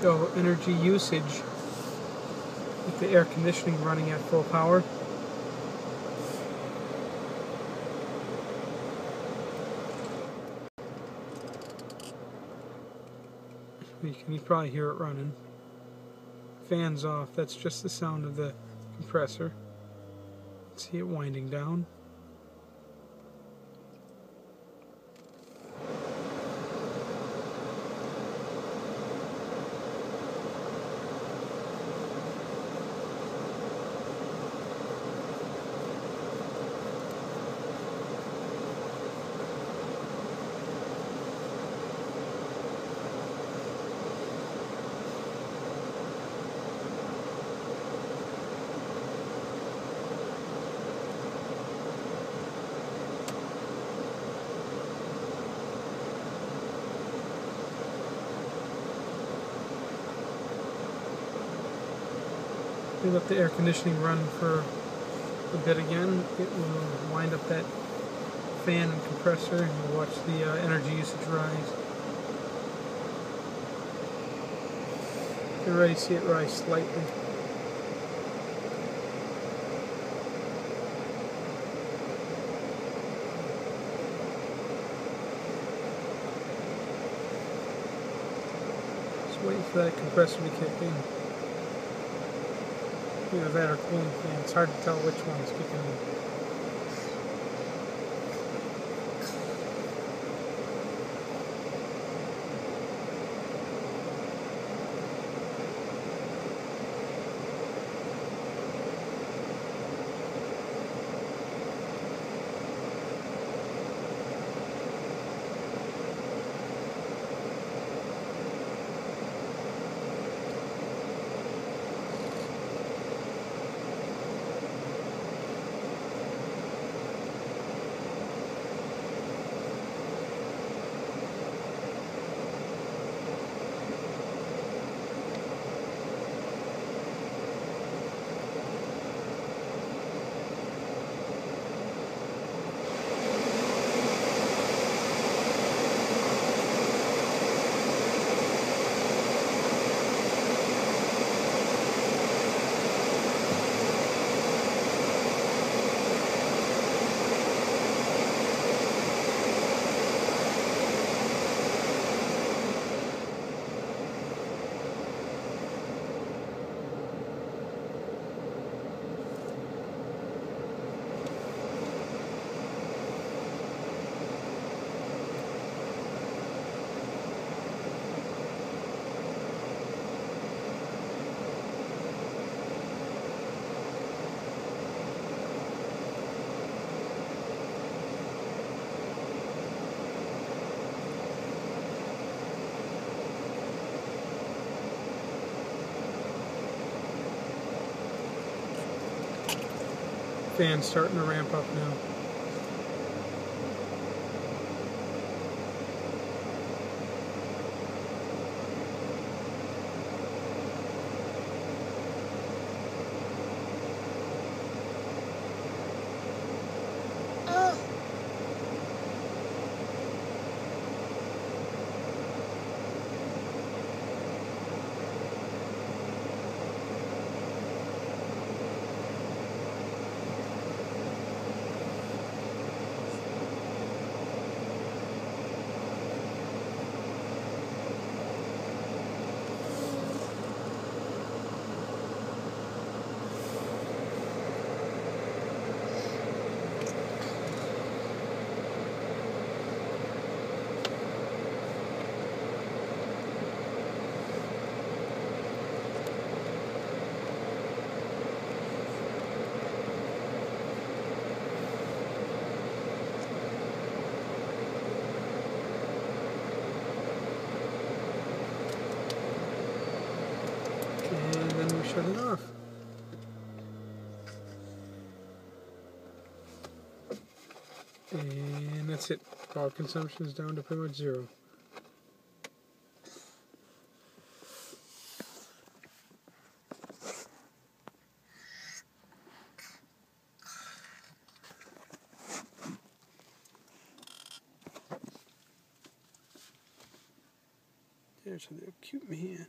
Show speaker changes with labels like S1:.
S1: show energy usage with the air conditioning running at full power. You can probably hear it running. Fans off, that's just the sound of the compressor. See it winding down. We let the air conditioning run for a bit again, it will wind up that fan and compressor and you'll watch the uh, energy usage rise. You already see it rise slightly. Just waiting for that compressor to kick in. Either that or fan. It's hard to tell which one is kicking in. fan starting to ramp up now. Shut it off. And that's it. Power consumption is down to pretty much zero. There's a little cute man.